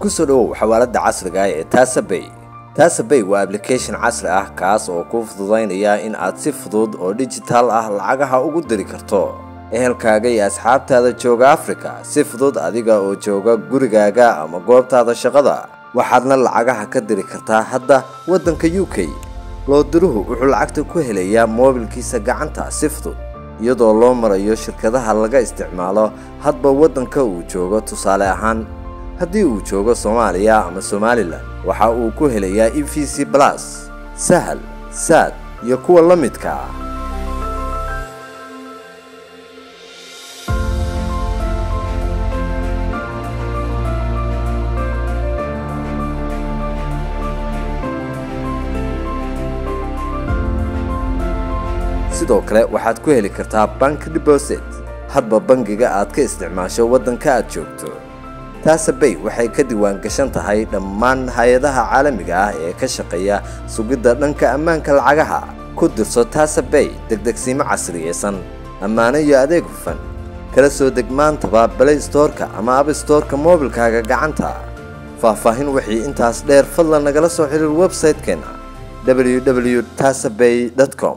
ku soo dhowow xawaalada casriga ah ee taasabay taasabay waa ablication casri ah kaas oo kuu fududaynaya in aad si fudud oo dhijitaal ah lacagaha ugu diri karto. Ehelkaaga iyo asxaabtaada jooga afrika si fudud adiga oo jooga gurigaaga ama goobtaada shaqada. Waxaadna lacagaha ka diri kartaa hadda waddanka u k. Loodiruhu wuxuu lacagta ku helayaa moobilkiisa gacanta si fudud iyadoo loo marayo shirkadaha laga isticmaalo hadba waddanka uu joogo tusaale ahaan haddii uu joogo soomaaliya ama somalilan waxa uu ku helayaa e v c balas sahal saad iyo kuwa la midka ah. Sidoo kale waxaad ku heli kartaa bank deposit. Hadba bangiga aad ka isticmaasho waddanka aad joogto taasabay waxay ka diiwaan gashan tahay dhammaan hay'adaha caalamiga ah ee ka shaqeeya sugidda dhanka ammaanka lacagaha. Ku dirso taasabay degdegsiimo casriyeysan ammaano iyo adeeg hufan. Kala soo deg maantaba balay stoorka ama abstoorka moobilkaaga gacanta. Faahfaahin wixii intaas dheer fadlan nagala soo xiriir website-keena www tasabay com